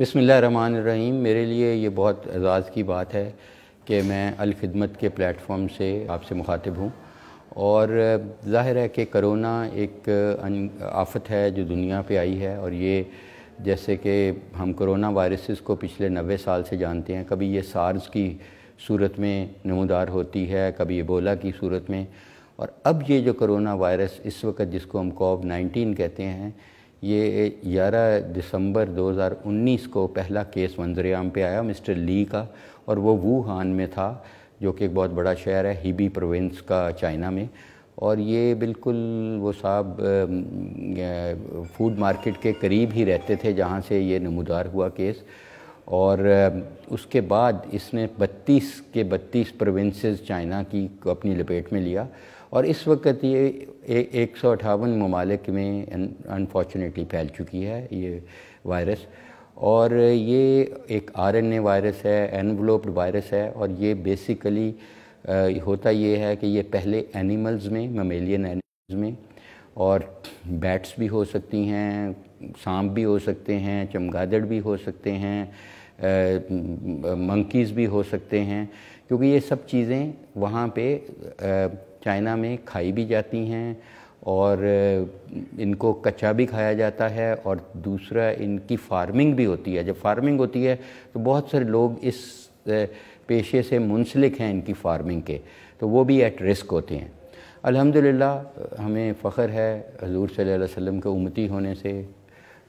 بسم اللہ الرحمن الرحیم۔ میرے لیے یہ بہت اعزاز کی بات ہے کہ میں الخدمت کے پلیٹ فارم سے آپ سے مخاطب ہوں۔ اور ظاہر ہے کہ کرونا ایک آفت ہے جو دنیا پہ آئی ہے، اور یہ جیسے کہ ہم کرونا وائرسز کو پچھلے نوے سال سے جانتے ہیں۔ کبھی یہ سارز کی صورت میں نمودار ہوتی ہے، کبھی ایبولا کی صورت میں۔ اور اب یہ جو کرونا وائرس اس وقت جس کو ہم کوو نائنٹین کہتے ہیں یہ گیارہ دسمبر دو ہزار انیس کو پہلا کیس منظر عام پہ آیا، مسٹر لی کا، اور وہ وو ہان میں تھا، جو کہ ایک بہت بڑا شہر ہے، ہیبی پروونس کا چائنا میں۔ اور یہ بالکل وہ صاحب فوڈ مارکیٹ کے قریب ہی رہتے تھے، جہاں سے یہ نمودار ہوا کیس۔ اور اس کے بعد اس نے بتیس کے بتیس پروونسز چائنا کی اپنی لپیٹ میں لیا۔ اور اس وقت یہ ایک سو اٹھاون ممالک میں انفارچونیٹلی پھیل چکی ہے یہ وائرس اور یہ ایک آر این اے وائرس ہے اینولوپڈ وائرس ہے اور یہ بیسیکلی ہوتا یہ ہے کہ یہ پہلے اینیملز میں ممیلین اینیملز میں اور بیٹس بھی ہو سکتی ہیں، سانپ بھی ہو سکتے ہیں، چمگادڑ بھی ہو سکتے ہیں منکیز بھی ہو سکتے ہیں کیونکہ یہ سب چیزیں وہاں پہ چائنا میں کھائی بھی جاتی ہیں اور ان کو کچا بھی کھایا جاتا ہے اور دوسرا ان کی فارمنگ بھی ہوتی ہے۔ جب فارمنگ ہوتی ہے تو بہت سارے لوگ اس پیشے سے منسلک ہیں ان کی فارمنگ کے، تو وہ بھی ایٹ رسک ہوتے ہیں۔ الحمدللہ، ہمیں فخر ہے حضور صلی اللہ علیہ وسلم کے امتی ہونے سے،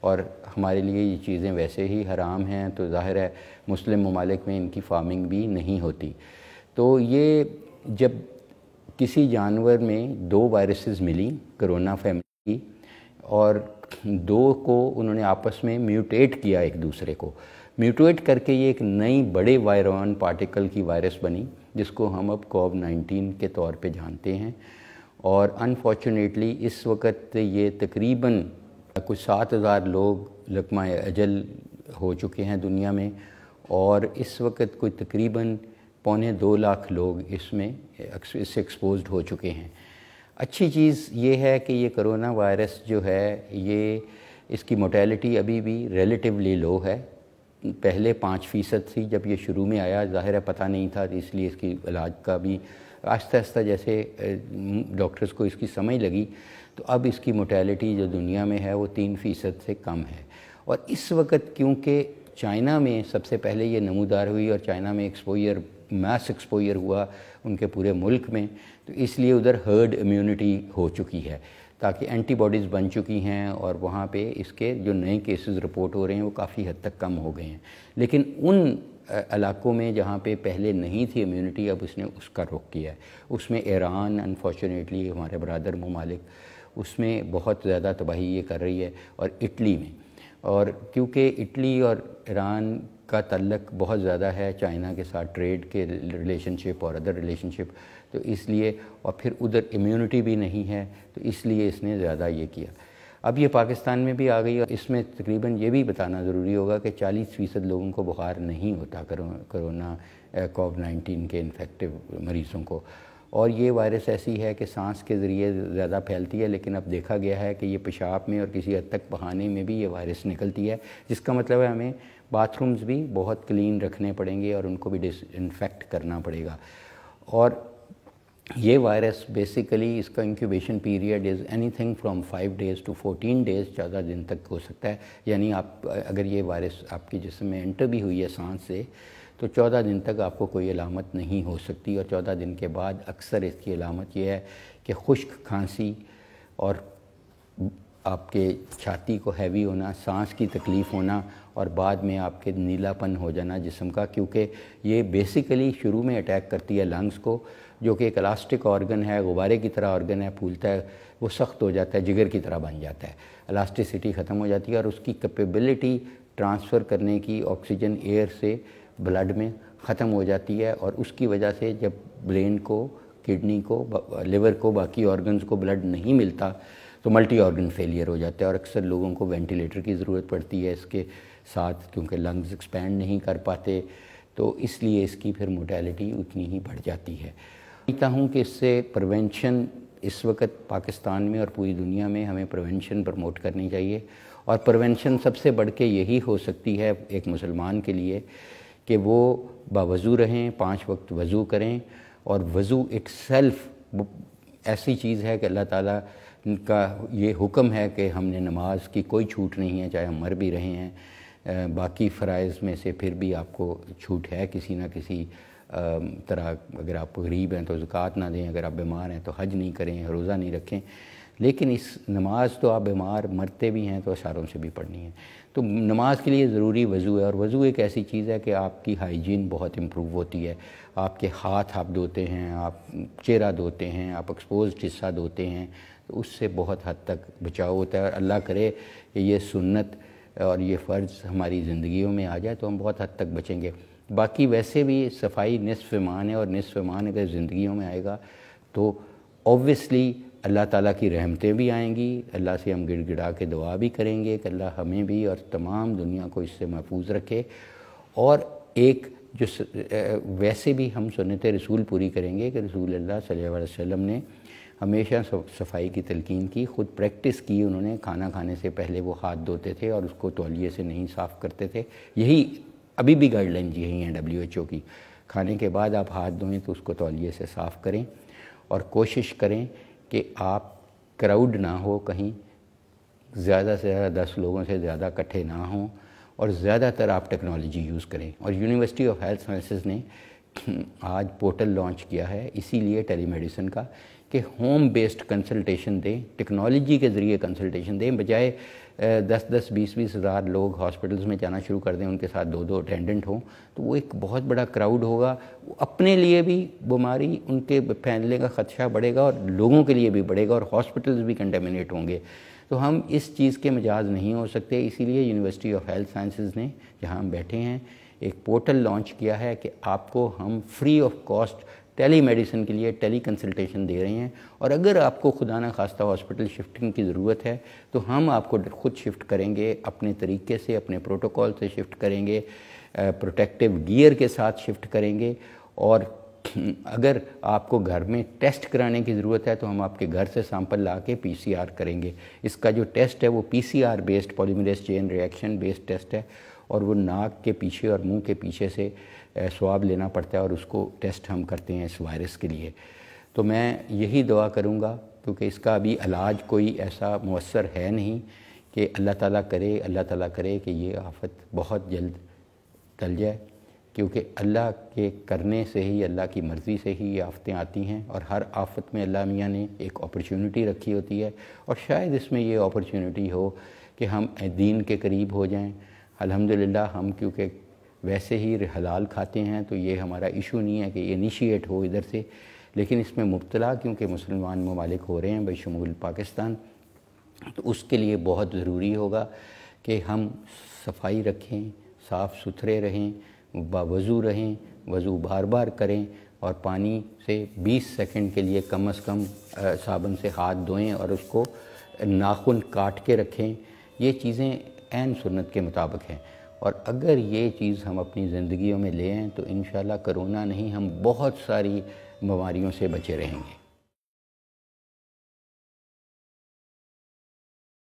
اور ہمارے لیے یہ چیزیں ویسے ہی حرام ہیں، تو ظاہر ہے مسلم ممالک میں ان کی فارمنگ بھی نہیں ہوتی۔ تو یہ جب کسی جانور میں دو وائرسز ملی، کرونا فیملی کی اور دو کو انہوں نے آپس میں میوٹیٹ کیا ایک دوسرے کو۔ میوٹیٹ کر کے یہ ایک نئی بڑے وائرون پارٹیکل کی وائرس بنی، جس کو ہم اب کوو نائنٹین کے طور پہ جانتے ہیں۔ اور انفارچونیٹلی اس وقت یہ تقریباً کچھ سات ہزار لوگ لقمہ اجل ہو چکے ہیں دنیا میں، اور اس وقت کوئی تقریباً پونے دو لاکھ لوگ اس میں اس سے ایکسپوزڈ ہو چکے ہیں۔ اچھی چیز یہ ہے کہ یہ کرونا وائرس جو ہے، یہ اس کی موٹیلٹی ابھی بھی ریلیٹیولی لو ہے۔ پہلے پانچ فیصد تھی جب یہ شروع میں آیا، ظاہر ہے پتہ نہیں تھا، اس لیے اس کی علاج کا بھی آہستہ آہستہ جیسے ڈاکٹرز کو اس کی سمجھ لگی۔ تو اب اس کی موٹیلٹی جو دنیا میں ہے، وہ تین فیصد سے کم ہے۔ اور اس وقت کیونکہ چائنا میں سب سے پہلے یہ نمودار ہوئی اور چائنا میں ایکسپوئر میس ایکسپوئر ہوا ان کے پورے ملک میں، تو اس لیے ادھر ہرڈ امیونٹی ہو چکی ہے۔ تاکہ اینٹی باڈیز بن چکی ہیں اور وہاں پہ اس کے جو نئے کیسز رپورٹ ہو رہے ہیں، وہ کافی حد تک کم ہو گئے ہیں۔ لیکن ان علاقوں میں جہاں پہ پہلے نہیں تھی امیونٹی اب اس نے اس کا رخ کیا ہے۔ اس میں ایران انفارچونیٹلی ہمارے برادر ممالک، اس میں بہت زیادہ تباہی یہ کر رہی ہے، اور اٹلی میں۔ اور کیونکہ اٹلی اور ایران کا تعلق بہت زیادہ ہے چائنا کے ساتھ ٹریڈ کے ریلیشن شپ اور ادر ریلیشن شپ تو اس لیے، اور پھر ادھر امیونٹی بھی نہیں ہے، تو اس لیے اس نے زیادہ یہ کیا۔ اب یہ پاکستان میں بھی آ گئی اور اس میں تقریباً یہ بھی بتانا ضروری ہوگا کہ چالیس فیصد لوگوں کو بخار نہیں ہوتا کرونا کوو نائنٹین کے انفیکٹو مریضوں کو۔ اور یہ وائرس ایسی ہے کہ سانس کے ذریعے زیادہ پھیلتی ہے، لیکن اب دیکھا گیا ہے کہ یہ پیشاب میں اور کسی حد تک بہانے میں بھی یہ وائرس نکلتی ہے، جس کا مطلب ہے ہمیں باتھ رومز بھی بہت کلین رکھنے پڑیں گے اور ان کو بھی ڈس انفیکٹ کرنا پڑے گا۔ اور یہ وائرس بیسیکلی اس کا انکیوبیشن پیریڈ از اینی thing from five days to fourteen days چودہ دن تک ہو سکتا ہے۔ یعنی آپ اگر یہ وائرس آپ کی جسم میں انٹر بھی ہوئی ہے سانس سے، تو چودہ دن تک آپ کو کوئی علامت نہیں ہو سکتی۔ اور چودہ دن کے بعد اکثر اس کی علامت یہ ہے کہ خشک کھانسی اور آپ کے چھاتی کو ہیوی ہونا، سانس کی تکلیف ہونا اور بعد میں آپ کے نیلا پن ہو جانا جسم کا، کیونکہ یہ بیسیکلی شروع میں اٹیک کرتی ہے لنگز کو، جو کہ ایک الاسٹک آرگن ہے، غبارے کی طرح آرگن ہے، پھولتا ہے، وہ سخت ہو جاتا ہے، جگر کی طرح بن جاتا ہے۔ الاسٹیسٹی ختم ہو جاتی ہے اور اس کی کیپیبلٹی ٹرانسفر کرنے کی آکسیجن ایئر سے بلڈ میں ختم ہو جاتی ہے اور اس کی وجہ سے جب برین کو کڈنی کو لیور کو، باقی آرگنز کو بلڈ نہیں ملتا تو ملٹی آرگن فیلئر ہو جاتا ہے اور اکثر لوگوں کو وینٹیلیٹر کی ضرورت پڑتی ہے اس کے ساتھ کیونکہ لنگز ایکسپینڈ نہیں کر پاتے، تو اس لیے اس کی پھر موٹیلٹی اتنی ہی بڑھ جاتی ہے۔ کہتا ہوں کہ اس سے پروینشن اس وقت پاکستان میں اور پوری دنیا میں ہمیں پروینشن پرموٹ کرنی چاہیے۔ اور پروینشن سب سے بڑھ کے یہی ہو سکتی ہے ایک مسلمان کے لیے کہ وہ باوضو رہیں، پانچ وقت وضو کریں۔ اور وضو اٹ سیلف ایسی چیز ہے کہ اللہ تعالیٰ کا یہ حکم ہے کہ ہم نے نماز کی کوئی چھوٹ نہیں ہے، چاہے ہم مر بھی رہے ہیں باقی فرائض میں سے پھر بھی آپ کو چھوٹ ہے کسی نہ کسی طرح اگر آپ غریب ہیں تو زکوٰۃ نہ دیں، اگر آپ بیمار ہیں تو حج نہیں کریں، روزہ نہیں رکھیں۔ لیکن اس نماز تو آپ بیمار مرتے بھی ہیں تو اشاروں سے بھی پڑھنی ہے۔ تو نماز کے لیے ضروری وضو ہے، اور وضو ایک ایسی چیز ہے کہ آپ کی ہائیجین بہت امپروو ہوتی ہے۔ آپ کے ہاتھ آپ دھوتے ہیں، آپ چہرہ دھوتے ہیں، آپ ایکسپوزڈ حصہ دھوتے ہیں اس سے بہت حد تک بچاؤ ہوتا ہے اور اللہ کرے کہ یہ سنت اور یہ فرض ہماری زندگیوں میں آ جائے تو ہم بہت حد تک بچیں گے۔ باقی ویسے بھی صفائی نصف ایمان ہے اور نصف ایمان اگر زندگیوں میں آئے گا تو اوبویسلی اللہ تعالیٰ کی رحمتیں بھی آئیں گی، اللہ سے ہم گڑ گڑا کے دعا بھی کریں گے کہ اللہ ہمیں بھی اور تمام دنیا کو اس سے محفوظ رکھے۔ اور ایک جو ویسے بھی ہم سنت رسول پوری کریں گے کہ رسول اللہ صلی اللہ علیہ وسلم نے ہمیشہ صفائی کی تلقین کی، خود پریکٹس کی انہوں نے۔ کھانا کھانے سے پہلے وہ ہاتھ دھوتے تھے اور اس کو تولیے سے نہیں صاف کرتے تھے۔ یہی ابھی بھی گائیڈ لائن یہی ہیں ڈبلیو ایچ او کی۔ کھانے کے بعد آپ ہاتھ دھوئیں تو اس کو تولیے سے صاف کریں اور کوشش کریں کہ آپ کراؤڈ نہ ہو کہیں۔ زیادہ سے زیادہ دس لوگوں سے زیادہ کٹھے نہ ہوں اور زیادہ تر آپ ٹیکنالوجی یوز کریں۔ اور یونیورسٹی آف ہیلتھ سائنسز نے آج پورٹل لانچ کیا ہے، اسی لیے ٹیلی میڈیسن کا۔ کہ ہوم بیسڈ کنسلٹیشن دیں ٹیکنالوجی کے ذریعے کنسلٹیشن دیں، بجائے دس دس بیس بیس ہزار لوگ ہاسپٹلز میں جانا شروع کر دیں، ان کے ساتھ دو دو اٹینڈنٹ ہوں، تو وہ ایک بہت بڑا کراؤڈ ہوگا اپنے لیے بھی بیماری، ان کے پھیلنے کا خدشہ بڑھے گا اور لوگوں کے لیے بھی بڑھے گا اور ہاسپٹلز بھی کنٹیمنیٹ ہوں گے۔ تو ہم اس چیز کے مجاز نہیں ہو سکتے، اسی لیے یونیورسٹی آف ہیلتھ سائنسز نے جہاں ہم بیٹھے ہیں، ایک پورٹل لانچ کیا ہے کہ آپ کو ہم free of cost tele medicine کے لیے ٹیلی کنسلٹیشن دے رہے ہیں اور اگر آپ کو خدا نہ خواستہ ہاسپٹل شفٹنگ کی ضرورت ہے تو ہم آپ کو خود شفٹ کریں گے، اپنے طریقے سے، اپنے پروٹوکول سے شفٹ کریں گے پروٹیکٹیو گیئر کے ساتھ شفٹ کریں گے اور اگر آپ کو گھر میں ٹیسٹ کرانے کی ضرورت ہے تو ہم آپ کے گھر سے سامپل لا کے پی سی آر کریں گے۔ اس کا جو ٹیسٹ ہے وہ P C R based polymerase chain reaction based test ہے اور وہ ناک کے پیچھے اور منہ کے پیچھے سے سواب لینا پڑتا ہے اور اس کو ٹیسٹ ہم کرتے ہیں اس وائرس کے لیے۔ تو میں یہی دعا کروں گا، کیونکہ اس کا ابھی علاج کوئی ایسا مؤثر ہے نہیں کہ اللہ تعالیٰ کرے، اللہ تعالیٰ کرے کہ یہ آفت بہت جلد ٹل جائے۔ کیونکہ اللہ کے کرنے سے ہی، اللہ کی مرضی سے ہی یہ آفتیں آتی ہیں اور ہر آفت میں اللہ میاں نے ایک اپرچونٹی رکھی ہوتی ہے۔ اور شاید اس میں یہ اپرچونٹی ہو کہ ہم دین کے قریب ہو جائیں۔ الحمدللہ ہم کیونکہ ویسے ہی حلال کھاتے ہیں تو یہ ہمارا ایشو نہیں ہے کہ انیشیٹ ہو ادھر سے، لیکن اس میں مبتلا کیونکہ مسلمان ممالک ہو رہے ہیں بے شمول پاکستان، تو اس کے لیے بہت ضروری ہوگا کہ ہم صفائی رکھیں، صاف ستھرے رہیں باوضو رہیں، وضو بار بار کریں اور پانی سے بیس سیکنڈ کے لیے کم از کم صابن سے ہاتھ دھوئیں اور اس کو ناخن کاٹ کے رکھیں۔ یہ چیزیں عین سنت کے مطابق ہیں۔ اور اگر یہ چیز ہم اپنی زندگیوں میں لیں تو انشاءاللہ کرونا نہیں، ہم بہت ساری بیماریوں سے بچے رہیں گے۔